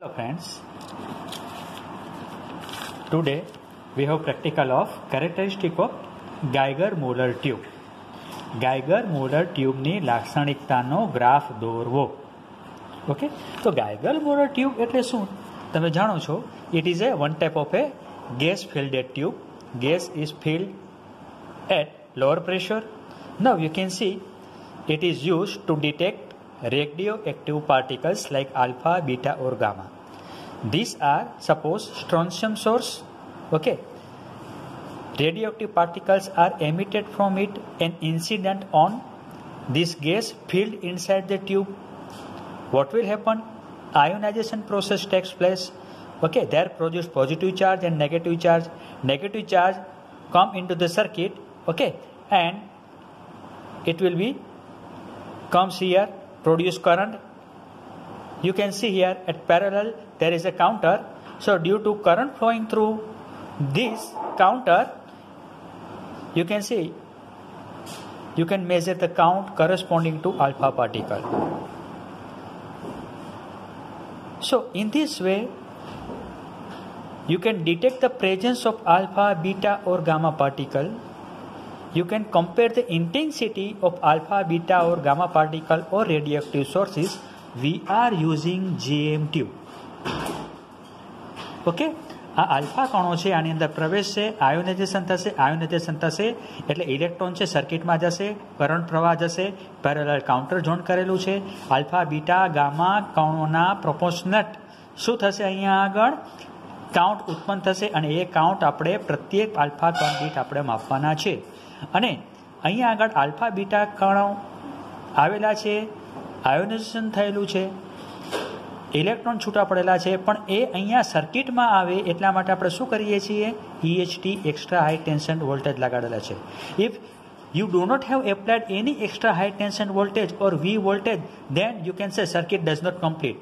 Hello friends. Today we have practical of characteristic of Geiger-Müller tube. Geiger-Müller ટ્યુબની લાક્ષણિકતાનો graph દોરવો okay તો ગાયગર tube એટલે શું તમે જાણો છો it is a one type of a gas filled tube gas is filled at lower pressure. Now you can see it is used to detect radioactive particles like alpha, beta or gamma. These are suppose strontium source. Okay. Radioactive particles are emitted from it and incident on this gas filled inside the tube. What will happen? Ionization process takes place. Okay, there produce positive charge and negative charge. Negative charge come into the circuit okay and it will be comes here produce current. You can see here at parallel there is a counter. So due to current flowing through this counter you can see you can measure the count corresponding to alpha particle. So in this way you can detect the presence of alpha beta or gamma particle you can compare the intensity of alpha, beta, or gamma particle or radioactive sources. We are using GM tube. Okay આ alpha કણો છે આની અંદર પ્રવેશશે ionisation થશે ionisation થશે એટલે electron છે સર્કિટમાં જશે કરંટ પ્રવાહ જશે પેરેલલ કાઉન્ટર જોન કરેલું છે આલ્ફા બીટા ગામા કણોના પ્રોપોશનટ શું થશે અહીંયા આગળ કાઉન્ટ ઉત્પન્ન થશે અને એ કાઉન્ટ આપણે પ્રત્યેક આલ્ફા કણ દીઠ આપણે માપવાના છે. અને અહીંયા આગળ આલ્ફા બીટા કણો આવેલા છે આયોનાઇઝેશન થયેલું છે ઇલેક્ટ્રોન છૂટા પડેલા છે, પણ એ અહીંયા સર્કિટમાં આવે એટલા માટે આપણે શું કરીએ છીએ? EHT extra high tension voltage લગાડેલા છે. If you do not have applied any extra high tension voltage or V voltage then you can say circuit does not complete.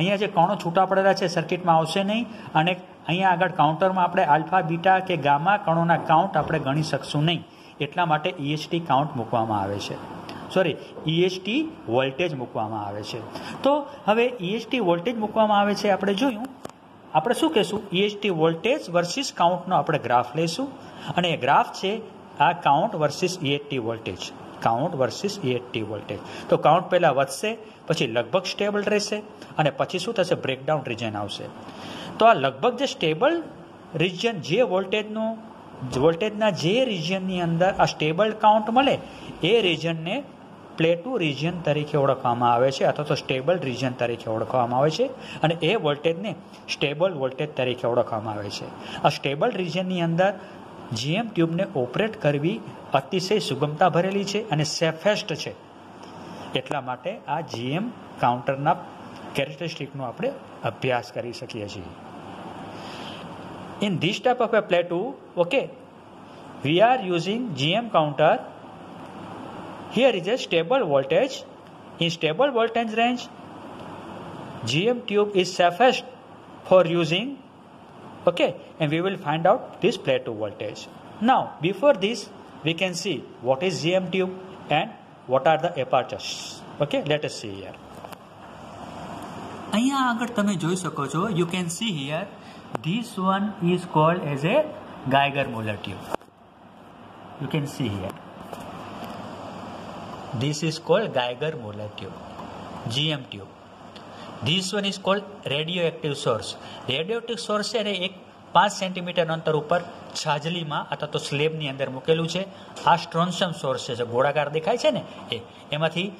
અહીંયા જે કણો છૂટા પડેલા છે સર્કિટમાં આવશે નહીં. અને અહીંયા આગળ કાઉન્ટરમાં આપણે આલ્ફા, બીટા કે ગામા કણોના કાઉન્ટ આપણે ગણી શકશું નહીં. એટલા માટે ઈએચટી કાઉન્ટ મૂકવામાં આવે છે. સોરી ઈએચટી વોલ્ટેજ મૂકવામાં આવે છે. તો હવે ઈએચટી વોલ્ટેજ મૂકવામાં આવે છે, આપણે જોયું. આપણે શું કહેશું? ઈએચટી વોલ્ટેજ વર્સિસ કાઉન્ટનો આપણે ગ્રાફ લઈશું. અને એ ગ્રાફ છે, આ count versus EHT voltage count versus EHT voltage તો કાઉન્ટ પહેલાં વધશે, પછી લગભગ સ્ટેબલ રહેશે અને પછી શું થશે? બ્રેકડાઉન રિજન આવશે. તો આ લગભગ જે સ્ટેબલ રિજન જે વોલ્ટેજનું વોલ્ટેજના જે રિજિયનની અંદર આ સ્ટેબલ કાઉન્ટ મળે, એ રિજનને પ્લેટુ રિજિયન તરીકે ઓળખવામાં આવે છે, અથવા તો સ્ટેબલ રિજિયન તરીકે ઓળખવામાં આવે છે અને એ વોલ્ટેજને સ્ટેબલ વોલ્ટેજ તરીકે ઓળખવામાં આવે છે. આ સ્ટેબલ રિજિયનની અંદર જીએમ ટ્યુબને ઓપરેટ કરવી અતિશય સુગમતા ભરેલી છે અને સેફેસ્ટ છે એટલા માટે આ જીએમ કાઉન્ટરના કેરેક્ટરિસ્ટિકનો આપણે અભ્યાસ કરી શકીએ છીએ in this type of a plateau okay we are using gm counter here is a stable voltage in stable voltage range gm tube is safest for using okay and we will find out this plateau voltage now before this we can see what is gm tube and what are the apertures okay let us see here અહીંયા આગળ તમે જોઈ શકો છો you can see here this one is called as a Geiger-Müller tube. You can see here. This is called Geiger-Müller tube, GM one is called radioactive source radioactive source છે એક પાંચ centimetre અંતર ઉપર છાજલીમાં અથવા તો સ્લેબની અંદર મૂકેલું છે. આ સ્ટ્રોન્સમ સોર્સ છે. જે ગોળાકાર દેખાય છે ને, એ. એમાંથી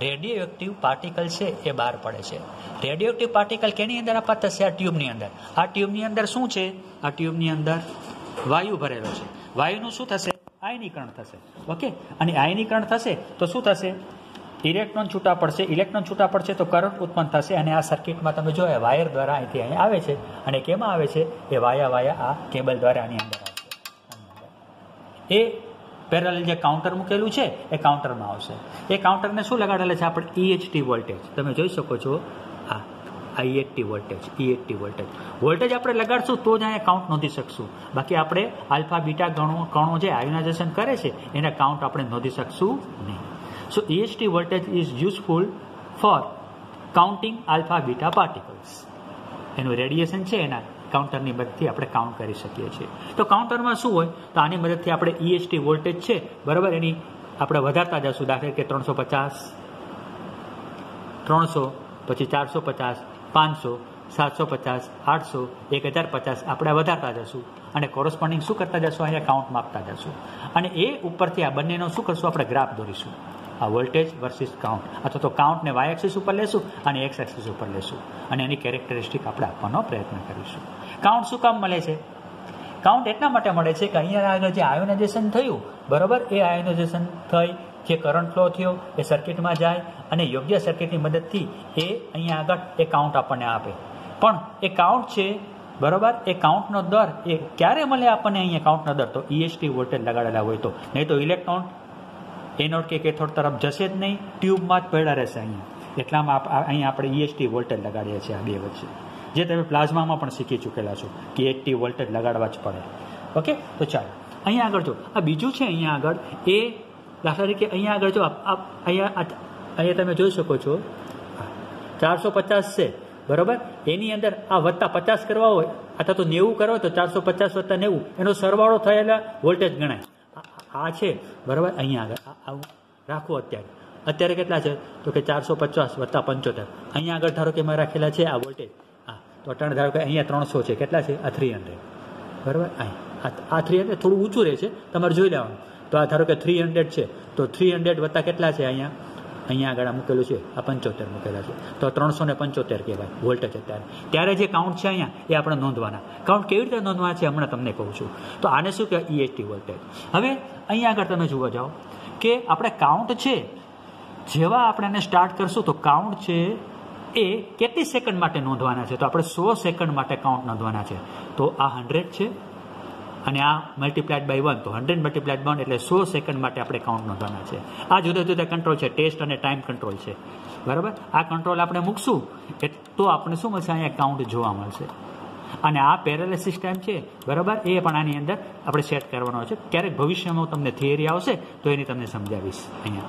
રેડિયો એક્ટિવ પાર્ટિકલ છે, એ બહાર પડે છે. રેડિયોએક્ટિવ પાર્ટિકલ કેની અંદર આપાત થશે આ ટ્યુબની અંદર. આ ટ્યુબની અંદર શું છે? આ ટ્યુબની અંદર વાયુ ભરેલો છે. વાયુનું શું થશે? આયનીકરણ થશે. ઓકે અને આયનીકરણ થશે તો શું થશે? ઇલેક્ટ્રોન છૂટા પડશે, ઇલેક્ટ્રોન છૂટા પડશે તો કરંટ ઉત્પન્ન થશે અને આ સર્કિટમાં તમે જોયા, વાયર દ્વારા અહીંથી અહીં આવે છે અને કેમાં આવે છે? એ વાયા વાયા આ કેબલ દ્વારા આની અંદર આવશે એ પેરેલ જે કાઉન્ટર મૂકેલું છે, એ કાઉન્ટરમાં આવશે. એ કાઉન્ટરને શું લગાડેલા છે? આપણે ઈએચટી વોલ્ટેજ તમે જોઈ શકો છો આ EHT voltage EHT voltage voltage આપણે લગાડશું તો જ અહીંયા કાઉન્ટ નોંધી શકશું. બાકી આપણે આલ્ફા, બીટા ગણો, કણો જે આયોનાઇઝેશન કરે છે, એના કાઉન્ટ આપણે નોંધી શકશું નહીં. So EHT voltage is useful for counting alpha, beta particles. એનું રેડિયેશન છે, એના કાઉન્ટરની મદદથી આપણે કાઉન્ટ કરી શકીએ છીએ. તો કાઉન્ટરમાં શું હોય? તો આની મદદથી આપણે ઈએસટી વોલ્ટેજ છે, બરાબર? એની આપણે વધારતા જશું. દાખલા કે ત્રણસો પચાસ, ત્રણસો, પછી ચારસો પચાસ, પાંચસો, સાતસો પચાસ, આઠસો, એક હજાર પચાસ આપણે વધારતા જશું. અને કોરસ્પોન્ડિંગ શું કરતા જશું? અહીંયા કાઉન્ટ માપતા જશું. અને એ ઉપરથી આ બંનેનો શું કરશું? આપણે ગ્રાફ દોરીશું. આ વોલ્ટેજ વર્સિસ કાઉન્ટ અથવા તો કાઉન્ટને વાય એક્સિસ ઉપર લેશું અને એક્સ એક્સિસ ઉપર લેશું. અને એની કેરેક્ટરિસ્ટિક આપણે આપવાનો પ્રયત્ન કરીશું. કાઉન્ટ શું કામ મળે છે? કાઉન્ટ એટલા માટે મળે છે કે અહીંયા આગળ જે આયોનાઇઝેશન થયું, બરાબર? એ આયોનાઇઝેશન થઈ, જે કરંટ ફ્લો થયો, એ સર્કિટમાં જાય અને યોગ્ય સર્કિટની મદદથી એ અહીંયા આગળ એ કાઉન્ટ આપણને આપે. પણ એ કાઉન્ટ છે, બરાબર? એ કાઉન્ટનો દર એ ક્યારે મળે આપણને અહીંયા કાઉન્ટનો દર? તો ઈએસટી વોલ્ટેજ લગાડેલા હોય તો. નહીં તો ઇલેક્ટ્રોન એનોડ કે કેથોડ તરફ જશે જ નહીં, ટ્યુબમાં જ પડ્યા રહેશે અહીંયા. એટલામાં અહીંયા આપણે ઈએસટી વોલ્ટેજ લગાડીએ છીએ આ બે વચ્ચે. જે તમે પ્લાઝમામાં પણ શીખી ચૂકેલા છો કે એટી વોલ્ટેજ લગાડવા જ પડે. ઓકે? તો ચાલો. અહીંયા આગળ જો. આ બીજું છે અહીંયા આગળ. એ દાખલા તરીકે અહીંયા આગળ જો અહીંયા અહીંયા તમે જોઈ શકો છો. ચારસો પચાસ છે. બરાબર? એની અંદર આ વત્તા પચાસ કરવા હોય, અથવા તો નેવું કરો તો ચારસો પચાસ વત્તા નેવું. એનો સરવાળો થયેલા વોલ્ટેજ ગણાય. આ છે બરાબર અહીંયા આગળ આવું રાખવું અત્યારે અત્યારે કેટલા છે તો કે ચારસો પચાસ વત્તા પંચોતેર અહીંયા આગળ ધારો કે મેં રાખેલા છે આ વોલ્ટેજ હા તો અટાણે ધારો કે અહીંયા ત્રણસો છે કેટલા છે આ થ્રી હંડ્રેડ બરાબર આ થ્રી હંડ્રેડ થોડું ઊંચું રહે છે તમારે જોઈ લેવાનું તો આ ધારો કે થ્રી હંડ્રેડ છે તો થ્રી હંડ્રેડ વત્તા કેટલા છે અહીંયા અહીંયા આગળ મૂકેલું છે, આ પંચોતેર મૂકેલા છે. તો ત્રણસો ને પંચોતેર કહેવાય વોલ્ટેજ અત્યારે. ત્યારે જે કાઉન્ટ છે અહીંયા, એ આપણે નોંધવાના. કાઉન્ટ કેવી રીતે નોંધવાના છે હમણાં તમને કહું છું. તો આને શું કહેવાય? ઈએસટી વોલ્ટેજ હવે અહીંયા આગળ તમે જોવા જાઓ, કે આપણે કાઉન્ટ છે, જેવા આપણે એને સ્ટાર્ટ કરશું, તો કાઉન્ટ છે એ કેટલી સેકન્ડ માટે નોંધવાના છે? તો આપણે સો સેકન્ડ માટે કાઉન્ટ નોંધવાના છે. તો આ હંડ્રેડ છે અને આ મલ્ટીપ્લાઇડ બાય વન તો હંડ્રેડ મલ્ટીપ્લાઇડ વન એટલે સો સેકન્ડ માટે આપણે કાઉન્ટ નોંધવાના છે. આ જુદા જુદા કંટ્રોલ છે ટેસ્ટ અને ટાઈમ કંટ્રોલ છે. બરાબર? આ કંટ્રોલ આપણે મૂકશું તો આપણે શું મળશે? અહીંયા કાઉન્ટ જોવા મળશે. અને આ પેરાલિસિસ ટાઈમ છે, બરાબર? એ પણ આની અંદર આપણે સેટ કરવાનો છે. ક્યારેક ભવિષ્યમાં તમને થિયરી આવશે, તો એની તમને સમજાવીશ અહીંયા.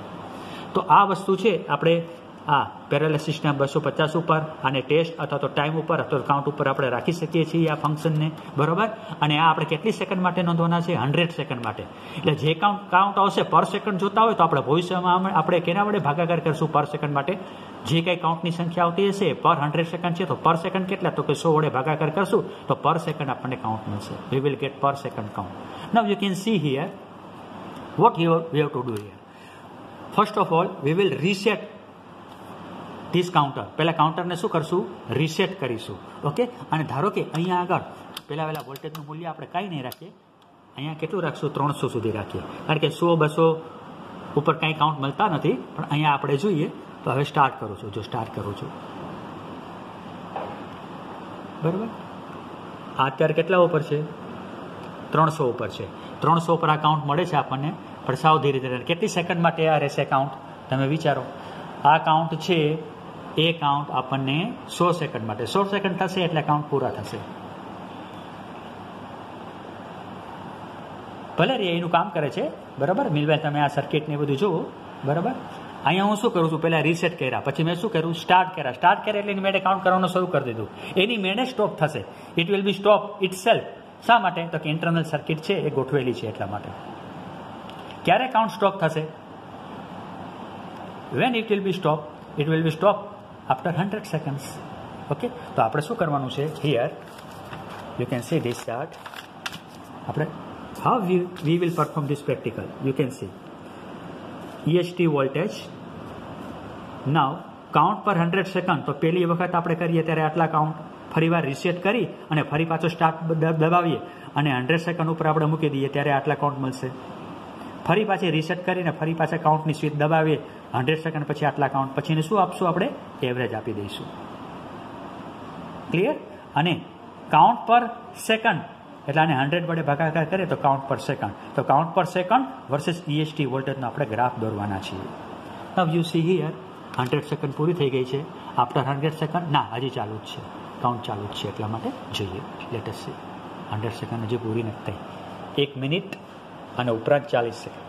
તો આ વસ્તુ છે, આપણે આ પેરાલિસિસના બસો પચાસ ઉપર અને ટેસ્ટ અથવા તો ટાઈમ ઉપર અથવા કાઉન્ટ ઉપર આપણે રાખી શકીએ છીએ આ ફંક્શનને બરાબર? અને આ આપણે કેટલી સેકન્ડ માટે નોંધવાના છે? હંડ્રેડ સેકન્ડ માટે. એટલે જે કાઉન્ટ કાઉન્ટ આવશે પર સેકન્ડ જોતા હોય તો આપણે ભવિષ્યમાં આપણે કેના વડે ભાગાકાર કરશું પર સેકન્ડ માટે? જે કંઈ કાઉન્ટની સંખ્યા આવતી હશે પર હંડ્રેડ સેકન્ડ છે, તો પર સેકન્ડ કેટલા? તો કે સો વડે ભાગાકાર કરશું, તો પર સેકન્ડ આપણને કાઉન્ટ મળશે. We will get per second count now you can see here what you have to do here first of all we will reset this counter પહેલાં કાઉન્ટરને શું કરશું? રીસેટ કરીશું. ઓકે અને ધારો કે અહીંયા આગળ, પહેલાં પહેલાં વોલ્ટેજનું મૂલ્ય આપણે કાંઈ નહીં રાખીએ. અહીંયા કેટલું રાખશું? ત્રણસો સુધી રાખીએ. કારણ કે સો, બસો ઉપર કાંઈ કાઉન્ટ મળતા નથી. પણ અહીંયા આપણે જોઈએ તો હવે સ્ટાર્ટ કરું છું. જો સ્ટાર્ટ કરું છું. બરાબર? આ અત્યારે કેટલા ઉપર છે? ત્રણસો ઉપર છે. ત્રણસો ઉપર આ કાઉન્ટ મળે છે આપણને. પણ સાવ ધીરે ધીરે. કેટલી સેકન્ડ માટે આ રહેશે કાઉન્ટ તમે વિચારો. આ કાઉન્ટ છે એ કાઉન્ટ આપણને સો સેકન્ડ માટે. સો સેકન્ડ થશે એટલે કાઉન્ટ પૂરા થશે. ભલે રે એનું કામ કરે છે, બરાબર? મિલભાઈ, તમે આ સર્કિટને બધું જુઓ, બરાબર? અહીંયા હું શું કરું છું? પહેલાં રીસેટ કર્યા, પછી મેં શું કર્યું? સ્ટાર્ટ કર્યા. સ્ટાર્ટ કર્યા એટલે એની મેળે કાઉન્ટ કરવાનું શરૂ કરી દીધું. એની મેળે સ્ટોપ થશે. It will be stop itself શા માટે? તો કે ઇન્ટરનલ સર્કિટ છે, એ ગોઠવેલી છે એટલા માટે. ક્યારે કાઉન્ટ સ્ટોપ થશે? When it will be stop it will be stop after hundred seconds okay તો આપણે શું કરવાનું છે? Here you can see this chart આપણે how we we will perform this practical you can see EHT voltage now count per hundred second તો પહેલી વખત આપણે કરીએ ત્યારે આટલા કાઉન્ટ ફરીવાર રિસેટ કરી અને ફરી પાછો સ્ટાર્ટ દબાવીએ. અને હંડ્રેડ સેકન્ડ ઉપર આપણે મૂકી દઈએ ત્યારે આટલા કાઉન્ટ મળશે. ફરી પાછી રિસેટ કરીને ફરી પાછા કાઉન્ટની સ્વીચ દબાવીએ. હંડ્રેડ સેકન્ડ પછી આટલા કાઉન્ટ પછીને શું આપશું આપણે? એવરેજ આપી દઈશું. ક્લિયર અને કાઉન્ટ પર સેકન્ડ એટલે આને હંડ્રેડ વડે ભાગાકાર કરીએ તો કાઉન્ટ પર સેકન્ડ તો કાઉન્ટ પર સેકન્ડ વર્સેસ ઇએસટી વોલ્ટેજનો આપણે ગ્રાફ દોરવાના છીએ. Now you see here hundred second પૂરી થઈ ગઈ છે. આફ્ટર હંડ્રેડ સેકન્ડ ના, હજી ચાલુ જ છે. કાઉન્ટ ચાલુ જ છે એટલા માટે જોઈએ. લેટેસ્ટ સી હંડ્રેડ સેકન્ડ હજી પૂરી નથી થઈ. એક મિનિટ અને ઉપરાંત ચાલીસ second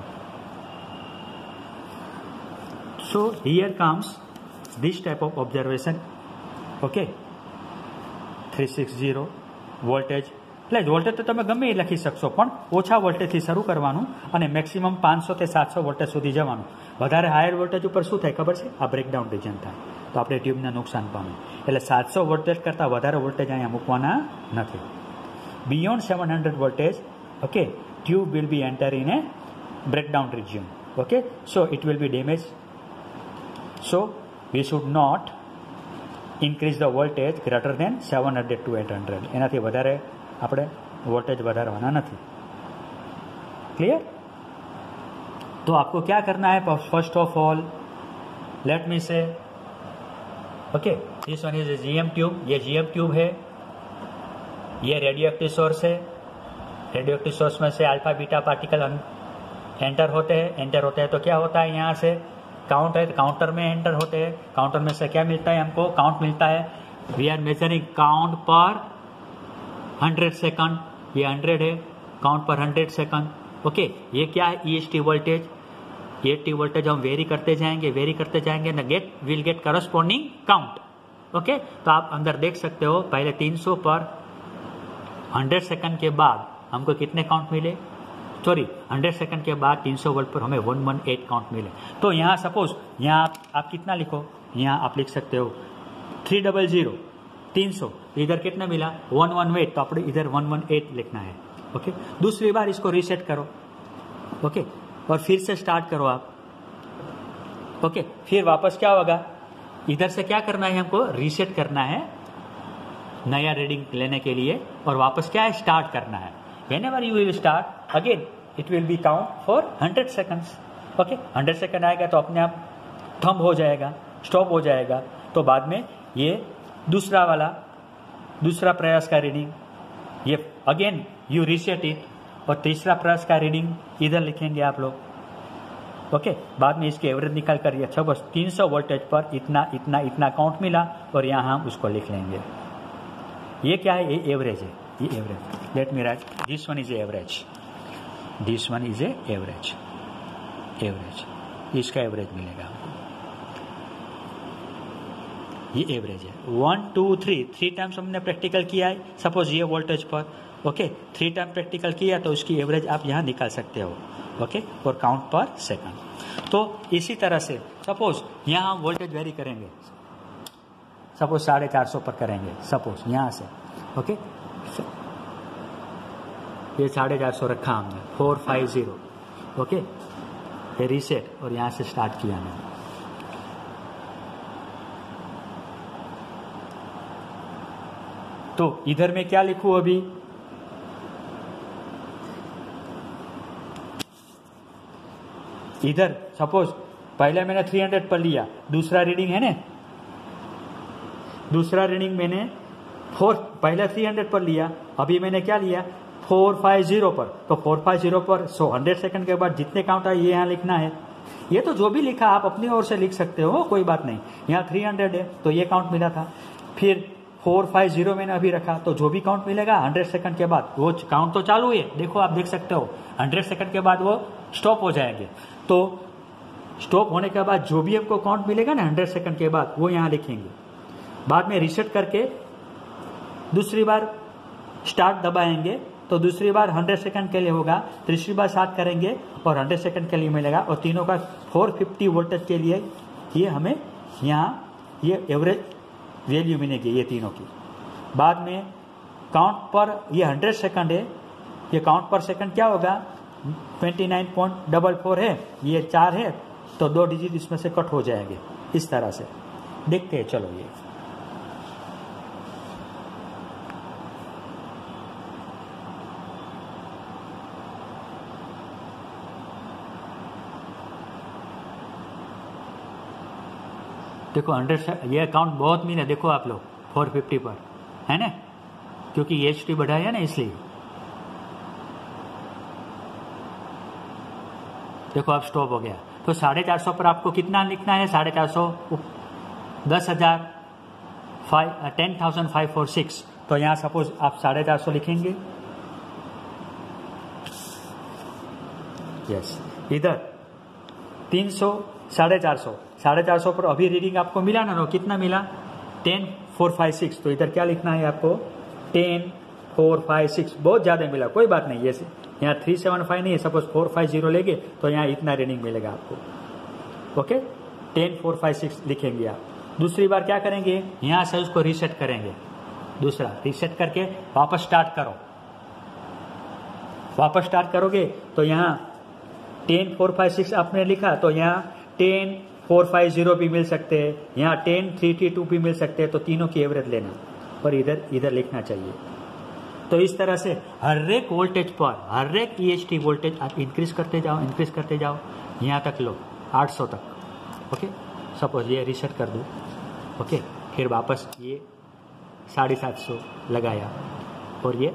so here comes this type of observation okay three six zero voltage એટલે વોલ્ટેજ તો તમે ગમે એ લખી શકશો, પણ ઓછા વોલ્ટેજથી શરૂ કરવાનું અને મેક્સિમમ પાંચસો કે સાતસો વોલ્ટેજ સુધી જવાનું. વધારે હાયર વોલ્ટેજ ઉપર શું થાય ખબર છે? આ બ્રેકડાઉન રિજન થાય. તો આપણે ટ્યુબને નુકસાન પામે એટલે સાતસો વોલ્ટેજ કરતાં વધારે વોલ્ટેજ અહીંયા મૂકવાના નથી. Beyond seven hundred voltage okay tube will be enter in a breakdown region okay so it will be damaged so we should not increase the voltage greater than 700 to 800 એનાથી વધારે આપણે voltage વધારવાના નથી clear तो आपको क्या करना है first of all let me say okay this one is GM tube ये जीएम ट्यूब है ये रेडियो एक्टिव सोर्स है रेडियो एक्टिव सोर्स में से अल्फ़ा बीटा पार्टिकल एंटर होते हैं। एंटर होते हैं तो क्या होता है? यहाँ से काउंट है तो काउंटर में एंटर होते हैं। काउंटर में से क्या मिलता है हमको? काउंट मिलता है। We are measuring count per hundred second ये हंड्रेड है। Count per hundred second okay ये क्या है? ई एस टी वोल्टेज ये टी वोल्टेज हम वेरी करते जाएँगे वेरी करते जाएँगे। न get will get corresponding count okay तो आप अंदर देख सकते हो, पहले 300 पर 100 सेकंड के बाद हमको कितने काउंट मिले? सॉरी 100 सेकंड के बाद 300 वर्ल्ड पर हमें 118 काउंट मिले। तो यहाँ सपोज़ यहाँ आप, आप कितना लिखो? यहाँ आप लिख सकते हो। थ्री डबल ज़ीरो तीन सौ। इधर कितना मिला? वन वन एट तो आपको इधर वन वन एट लिखना है। ओके दूसरी बार इसको रीसेट करो। ओके और फिर से स्टार्ट करो आप। ओके फिर वापस क्या होगा? इधर से क्या करना है हमको? रीसेट करना है नया रीडिंग लेने के लिए। और वापस क्या है? स्टार्ट करना है। Ever you will start again it will be count for hundred seconds okay hundred second आएगा तो अपने आप थंब हो जाएगा स्टॉप हो जाएगा। तो बाद में ये दूसरा वाला, दूसरा प्रयास का रीडिंग ये अगेन यू रीसेट इट और तीसरा प्रयास का रीडिंग इधर लिखेंगे आप लोग। ओके बाद में इसकी एवरेज निकाल कर ये अच्छा बस 300 वोल्टेज पर इतना इतना इतना काउंट मिला और यहाँ हम उसको लिख लेंगे। ये क्या है? ये एवरेज है। ये average let me write this one is average this one is a average average इसका एवरेज मिलेगा हमको। ये एवरेज है। One two three three times हमने प्रैक्टिकल किया है। सपोज़ ये वोल्टेज पर। ओके थ्री टाइम प्रैक्टिकल किया तो उसकी एवरेज आप यहाँ निकाल सकते हो। ओके और काउंट पर सेकंड तो इसी तरह से सपोज़ यहाँ हम वोल्टेज वेरी करेंगे। सपोज़ साढ़े चार सौ पर करेंगे। सपोज़ यहाँ से। ओके ये साढ़े चार सौ रखा हमने। फोर फाइव ज़ीरो ओके ये रीसेट और यहाँ से स्टार्ट किया मैंने तो इधर में क्या लिखूं अभी? इधर सपोज़ पहले मैंने 300 पर लिया। दूसरा रीडिंग है ना? दूसरा रीडिंग मैंने फोर, पहले 300 पर लिया, अभी मैंने क्या लिया? 450 पर। तो 450 पर सो 100 सेकंड के बाद जितने काउंट आए, ये यहाँ लिखना है। ये तो जो भी लिखा, आप अपनी ओर से लिख सकते हो, कोई बात नहीं। यहाँ 300 है तो ये काउंट मिला था। फिर फोर फाइव ज़ीरो मैंने अभी रखा तो जो भी काउंट मिलेगा हंड्रेड सेकंड के बाद, वो काउंट तो चालू है। देखो, आप देख सकते हो हंड्रेड सेकंड के बाद वो स्टॉप हो जाएँगे। तो स्टॉप होने के बाद जो भी हमको काउंट मिलेगा ना हंड्रेड सेकंड के बाद, वो यहाँ लिखेंगे। बाद में रिसेट करके दूसरी बार स्टार्ट दबाएँगे तो दूसरी बार 100 सेकंड के लिए होगा, तीसरी बार स्टार्ट करेंगे और 100 सेकंड के लिए मिलेगा और तीनों का 450 वोल्टेज के लिए ये हमें यहाँ ये एवरेज वैल्यू मिलेगी ये तीनों की। बाद में काउंट पर ये 100 सेकंड है, ये काउंट पर सेकंड क्या होगा? 29.44 है, ये चार है तो दो डिजिट इसमें से कट हो जाएँगे, इस तरह से। देखते हैं, चलो ये। देखो हंड्रेड ये अकाउंट बहुत मीन है, देखो आप लोग फोर फिफ्टी पर, है ना? क्योंकि एच टी बढ़ाया ना, इसलिए। देखो, अब स्टॉप हो गया। तो साढ़े चार सौ पर आपको कितना लिखना है? साढ़े चार सौ दस हज़ार five ten thousand five four six तो यहाँ सपोज़ आप साढ़े चार सौ लिखेंगे। यस इधर, तीन सौ, साढ़े चार सौ। साढ़े चार सौ पर अभी रीडिंग आपको मिला ना कितना मिला? Ten, four, five, six. तो इधर क्या लिखना है आपको? Ten, four, five, six. बहुत ज़्यादा मिला, कोई बात नहीं, ये यहाँ थ्री, सेवन, फाइव नहीं है, सपोज़ फोर, फाइव, ज़ीरो लेंगे तो यहाँ इतना रीडिंग मिलेगा आपको। Okay? Ten, four, five, six लिखेंगे आप। दूसरी बार क्या करेंगे? यहाँ से उसको रीसेट करेंगे। दूसरा रीसेट करके वापस स्टार्ट करो। वापस स्टार्ट करोगे तो यहाँ टेन, फोर, फाइव, सिक्स आपने लिखा तो यहाँ टेन फोर फाइव ज़ीरो भी मिल सकते हैं, यहाँ टेन थ्री थ्री टू भी मिल सकते हैं तो तीनों की एवरेज लेना। और इधर इधर लिखना चाहिए। तो इस तरह से हर एक वोल्टेज पर, हर एक ई वोल्टेज आप इंक्रीज करते जाओ इंक्रीज करते जाओ, यहाँ तक लो 800 तक। ओके? सपोज़ ये रिसेट कर दो। ओके? फिर वापस ये साढ़े सात सौ लगाया। और ये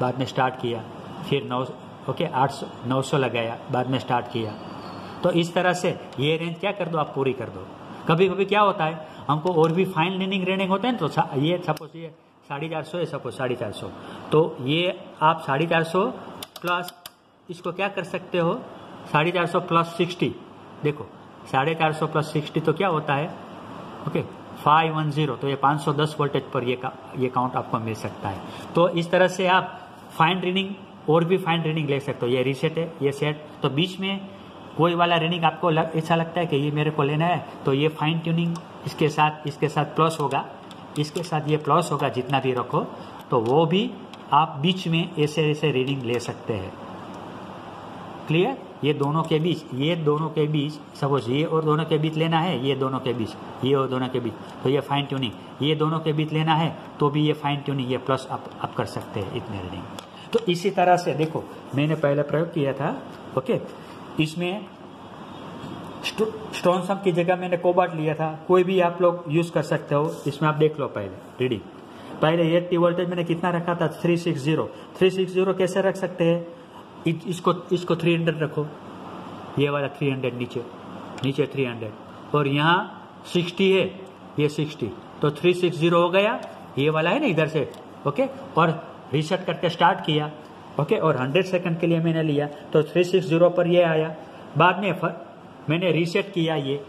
बाद में स्टार्ट किया। फिर नौ ओके? आठ सौ, नौ सौ लगाया, बाद में स्टार्ट किया। तो इस तरह से ये रेंज क्या कर दो आप पूरी कर दो। कभी कभी क्या होता है हमको और भी फाइन लीनिंग रेनिंग होता है तो ये सपोज़ ये साढ़े चार सौ है सपोज़ साढ़े चार सौ। तो ये आप साढ़े चार सौ प्लस इसको क्या कर सकते हो? साढ़े चार सौ प्लस सिक्सटी देखो साढ़े चार सौ प्लस सिक्सटी तो क्या होता है? ओके फाइव वन ज़ीरो तो ये पाँच सौ दस वोल्टेज पर ये का, ये काउंट आपको मिल सकता है। तो इस तरह से आप फाइन रीडिंग और भी फाइन रीडिंग ले सकते हो। ये रीसेट है ये सेट तो बीच में कोई वाला रीडिंग आपको लग, ऐसा लगता है कि ये मेरे को लेना है तो ये फाइन ट्यूनिंग इसके साथ इसके साथ प्लस होगा। इसके साथ ये प्लस होगा जितना भी रखो तो वो भी आप बीच में ऐसे ऐसे रीडिंग ले सकते हैं। क्लियर ये दोनों के बीच ये दोनों के बीच सपोज़ ये और दोनों के बीच लेना है ये दोनों के बीच ये और दोनों के बीच तो ये फाइन ट्यूनिंग ये दोनों के बीच लेना है तो भी ये फाइन ट्यूनिंग ये प्लस आप आप कर सकते हैं इतने रीडिंग। तो इसी तरह से देखो मैंने पहले प्रयोग किया था ओके इसमें स्टोन सम की जगह मैंने कोबाट लिया था। कोई भी आप लोग यूज़ कर सकते हो। इसमें आप देख लो पहले रीडिंग पहले एट्टी वोल्टेज मैंने कितना रखा था? Three six zero three six zero कैसे रख सकते हैं? इसको इसको थ्री हंड्रेड रखो। ये वाला थ्री हंड्रेड नीचे। नीचे थ्री हंड्रेड और यहाँ सिक्सटी है। ये सिक्सटी तो थ्री सिक्स ज़ीरो हो गया। ये वाला है ना इधर से। ओके और रिसेट करके स्टार्ट किया। ओके और हंड्रेड सेकंड के लिए मैंने लिया तो थ्री सिक्स ज़ीरो पर ये आया। बाद में फर, मैंने रीसेट किया ये।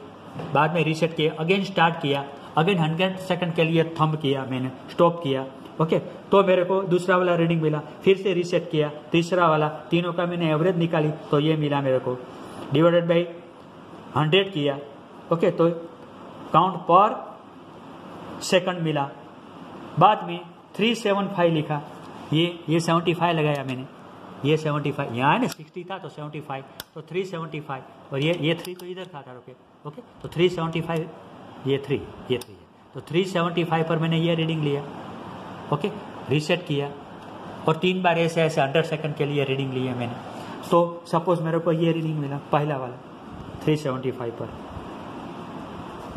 बाद में रीसेट किया अगेन स्टार्ट किया। अगेन हंड्रेड सेकंड के लिए थंब किया मैंने स्टॉप किया। ओके तो मेरे को दूसरा वाला रीडिंग मिला फिर से रीसेट किया। तीसरा वाला तीनों का मैंने एवरेज निकाली तो ये मिला मेरे को। डिवाइडेड बाई हंड्रेड किया। ओके तो काउंट पर सेकंड मिला। बाद में थ्री सेवन फाइव लिखा। ये ये सेवेंटी फाइव लगाया मैंने। ये सेवेंटी फाइव यहाँ है ना सिक्सटी था तो सेवेंटी फाइव तो थ्री सेवेंटी फाइव और ये ये थ्री तो इधर था था ओके ओके तो थ्री सेवेंटी फाइव ये थ्री ये थ्री है। तो थ्री सेवेंटी फाइव पर मैंने ये रीडिंग लिया ओके रीसेट किया, और तीन बार ऐसे ऐसे हंड्रेड सेकंड के लिए रीडिंग लिया मैंने। तो सपोज़ मेरे को ये रीडिंग मिला, पहला वाला थ्री सेवेंटी फाइव पर।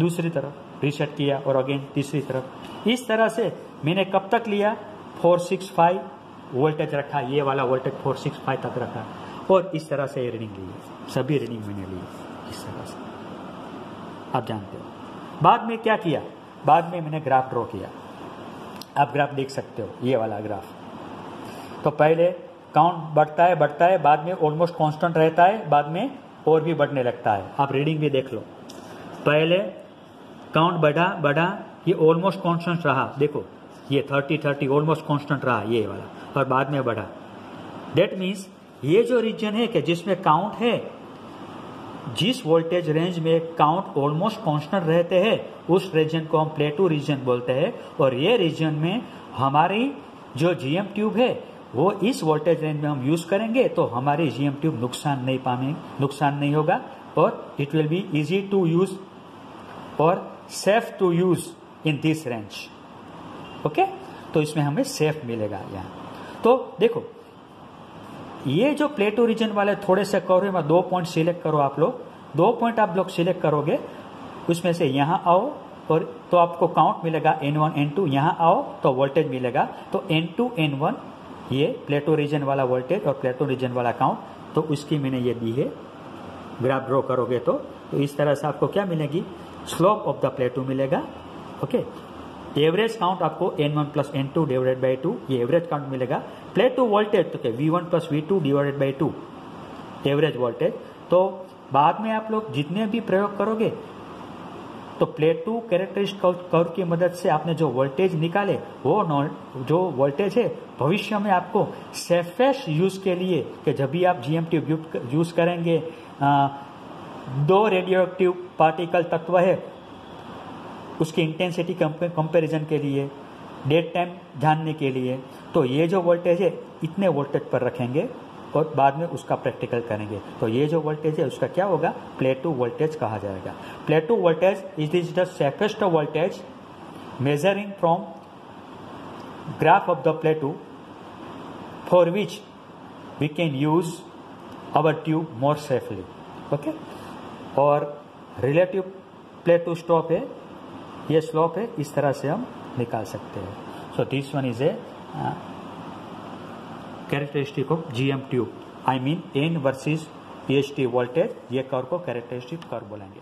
दूसरी तरफ़ रीसेट किया, और अगेन तीसरी तरफ़। इस तरह से मैंने कब तक लिया? फोर सिक्स फाइव वोल्टेज रखा, ये वाला वोल्टेज फोर सिक्स फाइव तक रखा। और इस तरह से रीडिंग ली सभी रीडिंग मैंने ली इस तरह से। आप जानते हो। बाद में क्या किया? बाद में मैंने ग्राफ ड्रॉ किया। आप ग्राफ देख सकते हो, ये वाला ग्राफ। तो पहले काउंट बढ़ता है बढ़ता है, बाद में ऑलमोस्ट कांस्टेंट रहता है, बाद में और भी बढ़ने लगता है। आप रीडिंग भी देख लो। पहले काउंट बढ़ा बढ़ा, ये ऑलमोस्ट कांस्टेंट रहा। देखो ये थर्टी थर्टी ऑलमोस्ट कांस्टेंट रहा, ये वाला, और बाद में बढ़ा। डेट मीन्स ये जो रीजन है कि जिसमें काउंट है, जिस वोल्टेज रेंज में काउंट ऑलमोस्ट कांस्टेंट रहते हैं, उस रीजन को हम प्लेटू रीजन बोलते हैं, और ये रीजन में हमारी जो जीएम ट्यूब है, वो इस वोल्टेज रेंज में हम यूज़ करेंगे तो हमारी जीएम ट्यूब नुकसान नहीं पाने, नुकसान नहीं होगा, और it will be easy to use और safe to use in this range okay? तो इसमें हमें सेफ़ मिलेगा यहाँ। तो देखो ये जो प्लेटो रीजन वाले थोड़े से करो में दो पॉइंट सिलेक्ट करो आप लोग। दो पॉइंट आप लोग सिलेक्ट करोगे उसमें से यहाँ आओ और तो आपको काउंट मिलेगा एन वन एन टू यहाँ आओ तो वोल्टेज मिलेगा। तो एन टू एन वन ये प्लेटो रीजन वाला वोल्टेज और प्लेटो रीजन वाला काउंट तो उसकी मैंने ये दी है। ग्राफ ड्रॉ करोगे तो, तो इस तरह से आपको क्या मिलेगी? स्लोप ऑफ़ द प्लेटो मिलेगा ओके? एवरेज काउंट आपको N one plus N two divided by two ये एवरेज काउंट मिलेगा। प्लेट टू वोल्टेज तो V one plus V two divided by two average voltage तो बाद में आप लोग जितने भी प्रयोग करोगे तो प्लेट टू कैरेक्टरिस्ट कर्व की मदद से आपने जो वोल्टेज निकाले वो जो वोल्टेज है भविष्य में आपको सेफेस्ट यूज़ के लिए कि जब भी आप जीएम ट्यूब यूज़ करेंगे आ, दो रेडियो एक्टिव पार्टिकल तत्व है उसकी इंटेंसिटी कंपैरिजन के लिए डेट टाइम जानने के लिए। तो ये जो वोल्टेज है, इतने वोल्टेज पर रखेंगे और बाद में उसका प्रैक्टिकल करेंगे। तो ये जो वोल्टेज है, उसका क्या होगा? प्लेटू वोल्टेज कहा जाएगा। Plateau voltage is is the safest voltage measuring from graph of the plateau for which we can use our tube more safely okay और रिलेटिव प्लेटू स्टॉप है ये स्लोप है, इस तरह से हम निकाल सकते हैं। So this one is a characteristic of GM tube I mean N versus T voltage ये कर्व को कैरेक्टरिस्टिक कर बोलेंगे।